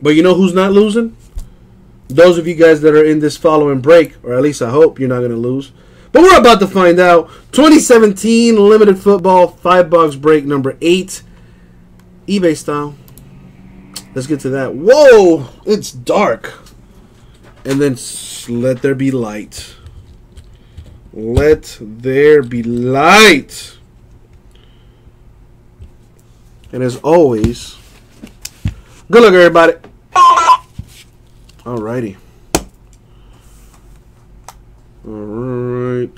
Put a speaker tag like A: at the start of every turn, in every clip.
A: But you know who's not losing? Those of you guys that are in this following break, or at least I hope you're not going to lose. But we're about to find out. 2017 Limited Football 5 box break number 8. eBay style. Let's get to that. Whoa! It's dark. And then let there be light. Let there be light. And as always, good luck, everybody. Alrighty. Alright.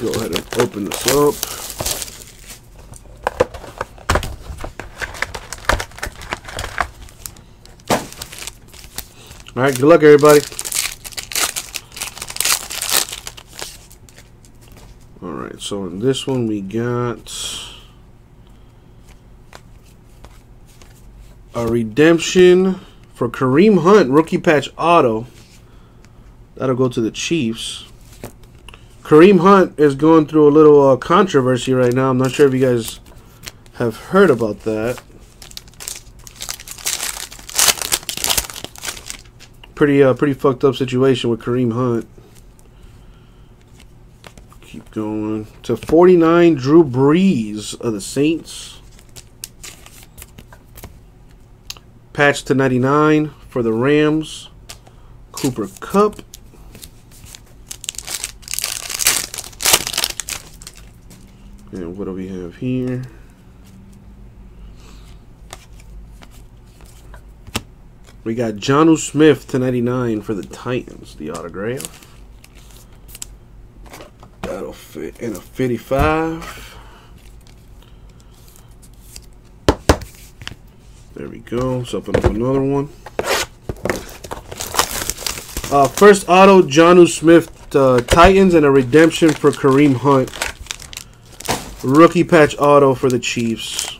A: Go ahead and open this up. Alright, good luck, everybody. Alright, so in this one we got a redemption for Kareem Hunt, rookie patch auto. That'll go to the Chiefs. Kareem Hunt is going through a little uh, controversy right now. I'm not sure if you guys have heard about that. Pretty, uh, pretty fucked up situation with Kareem Hunt. Going to 49. Drew Brees of the Saints. Patch to 99 for the Rams. Cooper Kupp. And what do we have here? We got Jonnu Smith to 99 for the Titans, the autograph. In a 55. There we go. Let's open up another one. Uh, first auto, Jonnu Smith, uh, Titans, and a redemption for Kareem Hunt. Rookie patch auto for the Chiefs.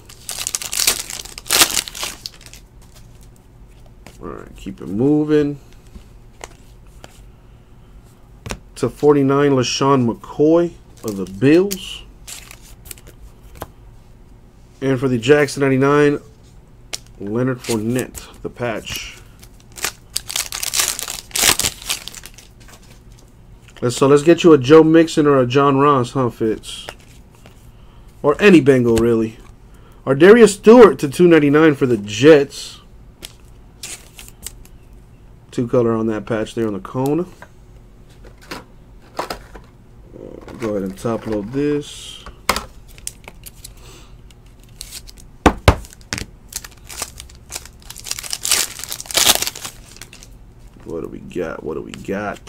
A: Alright, keep it moving. To 49, LeSean McCoy of the Bills. And for the Jackson 99, Leonard Fournette, the patch. So let's get you a Joe Mixon or a John Ross, huh, Fitz? Or any Bengal, really. Ardarius Stewart to 299 for the Jets. Two color on that patch there on the Kona. Go ahead and top load this. What do we got? What do we got?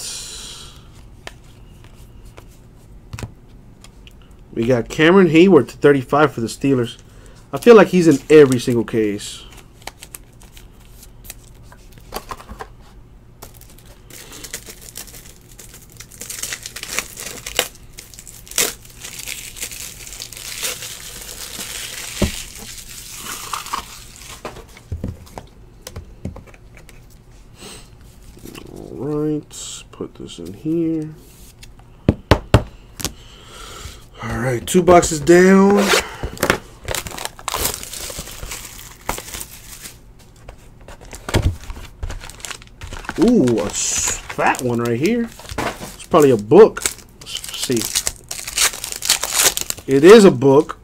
A: We got Cameron Heyward to 35 for the Steelers. I feel like he's in every single case. All right, put this in here. All right, two boxes down. Ooh, a fat one right here. It's probably a book. Let's see. It is a book.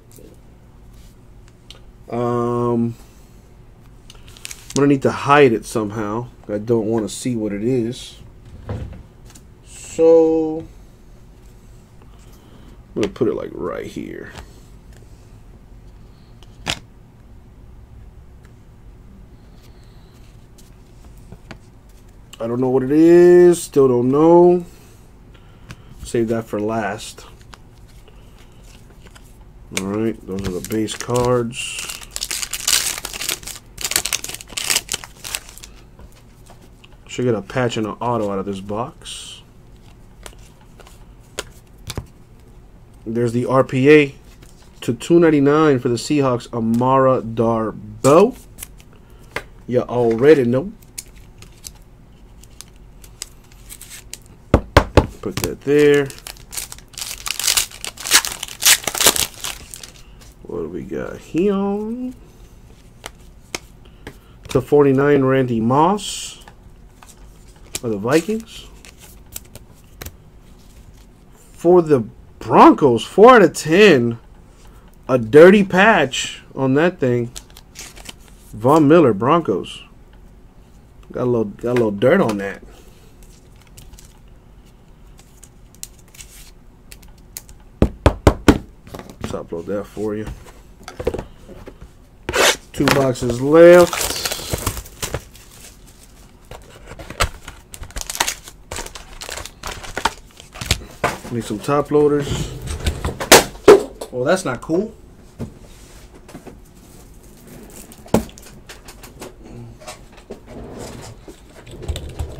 A: Um, I'm gonna need to hide it somehow. I don't want to see what it is. So I'm gonna put it like right here. I don't know what it is. Still don't know. Save that for last. Alright, those are the base cards. Should get a patch and an auto out of this box. There's the RPA to 299 for the Seahawks, Amara Darboh. You already know. Put that there. What do we got here? To 49, Randy Moss for the Vikings. For the Broncos, 4 out of 10. A dirty patch on that thing. Von Miller, Broncos. Got a little got a little dirt on that. Let's upload that for you. Two boxes left. Need some top loaders. Well, that's not cool.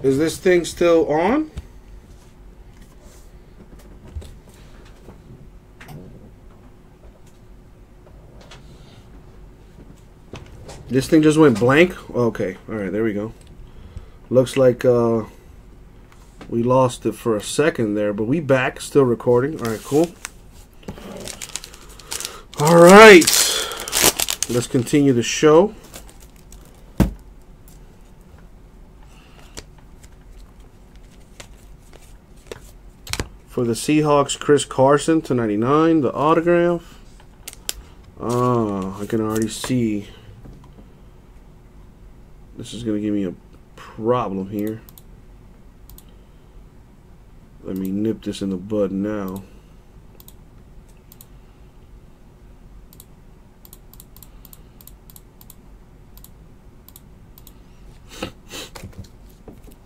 A: Is this thing still on? This thing just went blank? Okay, alright, there we go. Looks like uh, we lost it for a second there, but we back, still recording. Alright, cool. Alright, let's continue the show. For the Seahawks, Chris Carson to 99, the autograph. Ah, I can already see this is going to give me a problem here. Let me nip this in the bud now.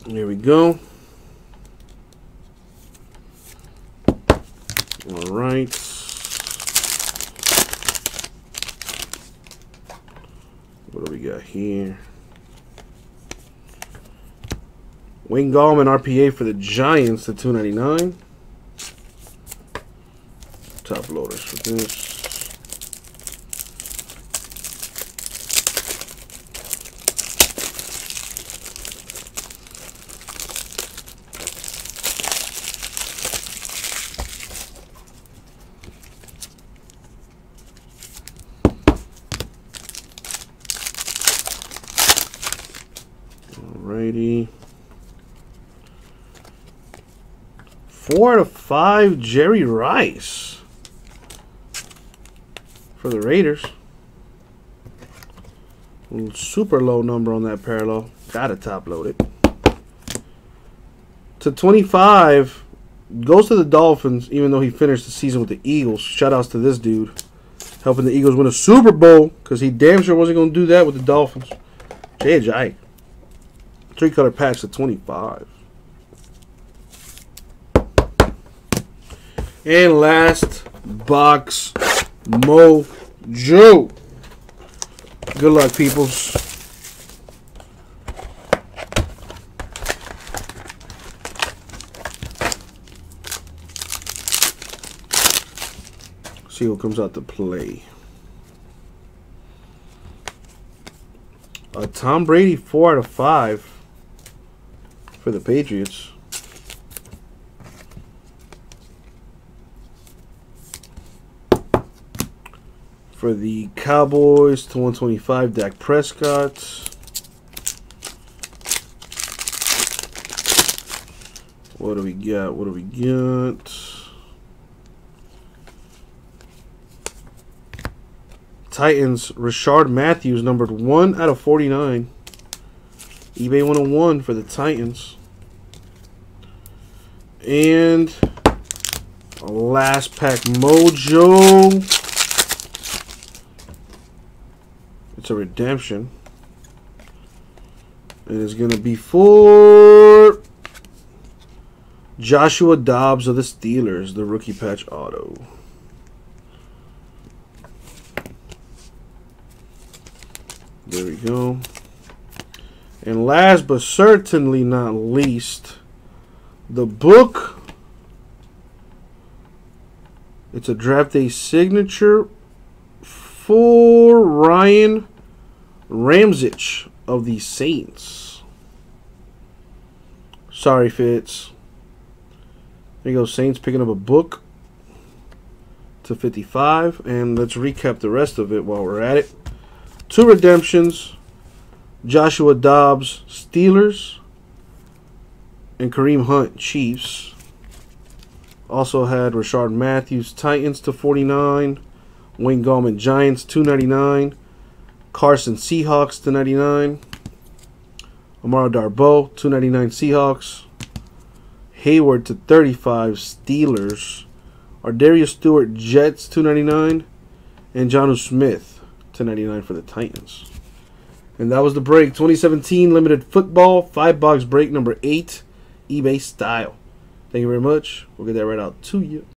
A: There we go. All right. What do we got here? Wayne Gallman RPA for the Giants to 299. Top loaders for this. Alrighty. Four to five, Jerry Rice for the Raiders. Super low number on that parallel. Gotta top load it. To 25, goes to the Dolphins, even though he finished the season with the Eagles. Shoutouts to this dude. Helping the Eagles win a Super Bowl, because he damn sure wasn't going to do that with the Dolphins. Jay Ajayi. Three color patch to 25. And last box Mojo. Good luck, peoples. See what comes out to play. A Tom Brady 4 out of 5 for the Patriots. For the Cowboys to 125, Dak Prescott. What do we got? What do we got? Titans, Rishard Matthews, numbered 1 out of 49. eBay 101 for the Titans. And last pack Mojo. It's a redemption. It is going to be for Joshua Dobbs of the Steelers, the rookie patch auto. There we go. And last but certainly not least, the book. It's a draft day signature for Ryan Ramczyk of the Saints. Sorry, Fitz. There you go, Saints picking up a book to to 55. And let's recap the rest of it while we're at it. Two redemptions Joshua Dobbs, Steelers, and Kareem Hunt, Chiefs. Also had Rishard Matthews, Titans to 49. Wayne Gallman, Giants, 299. Carson, Seahawks to 99. Amara Darboh, 299 Seahawks. Heyward to 35 Steelers. Ardarius Stewart, Jets, 299. And Jonnu Smith, to 99 for the Titans. And that was the break. 2017 Limited Football, 5 box break number 8, eBay style. Thank you very much. We'll get that right out to you.